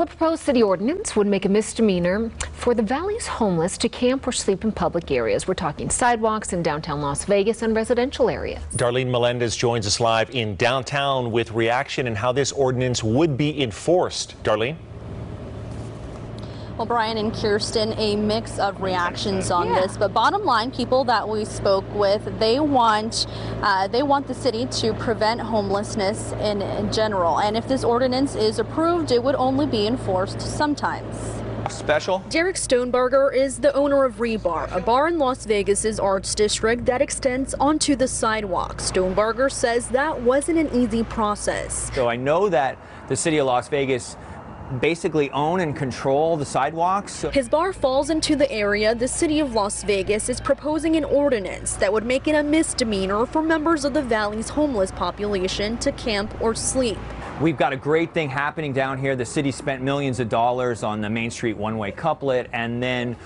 Well, a proposed city ordinance would make a misdemeanor for the valley's homeless to camp or sleep in public areas. We're talking sidewalks in downtown Las Vegas and residential areas. Darlene Melendez joins us live in downtown with reaction and how this ordinance would be enforced. Darlene? Well, Brian and Kirsten, a mix of reactions on Yeah. this, but bottom line, people that we spoke with, they want uh, they want the city to prevent homelessness in, in general. And if this ordinance is approved, it would only be enforced sometimes. Special? Derek Stonebarger is the owner of Rebar, a bar in Las Vegas's arts district that extends onto the sidewalk. Stonebarger says that wasn't an easy process. So I know that the city of Las Vegas basically own and control the sidewalks. His bar falls into the area the city of Las Vegas is proposing an ordinance that would make it a misdemeanor for members of the valley's homeless population to camp or sleep. We've got a great thing happening down here. The city spent millions of dollars on the Main Street one-way couplet, and then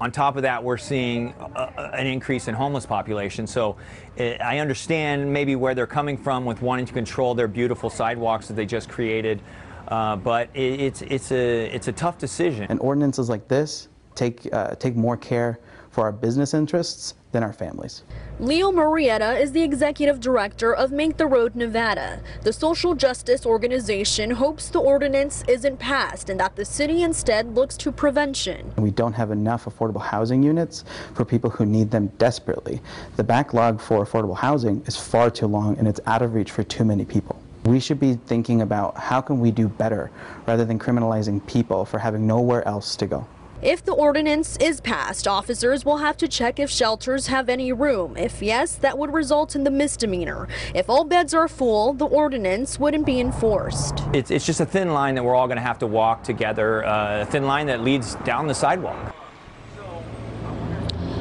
on top of that, we're seeing a, a- an increase in homeless population. So eh, I understand maybe where they're coming from with wanting to control their beautiful sidewalks that they just created, uh, but it, it's it's a it's a tough decision. And ordinances like this take, uh, take more care for our business interests than our families. Leo Murrieta is the executive director of Make the Road Nevada. The social justice organization hopes the ordinance isn't passed and that the city instead looks to prevention. We don't have enough affordable housing units for people who need them desperately. The backlog for affordable housing is far too long and it's out of reach for too many people. We should be thinking about how can we do better rather than criminalizing people for having nowhere else to go. If the ordinance is passed, officers will have to check if shelters have any room. If yes, that would result in the misdemeanor. If all beds are full, the ordinance wouldn't be enforced. It's it's just a thin line that we're all going to have to walk together. Uh, a thin line that leads down the sidewalk.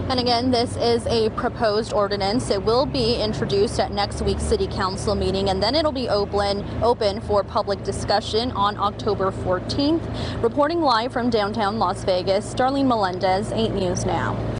And again, this is a proposed ordinance. It will be introduced at next week's city council meeting, and then it'll be open open for public discussion on October 14th. Reporting live from downtown Las Vegas, Darlene Melendez, 8 News Now.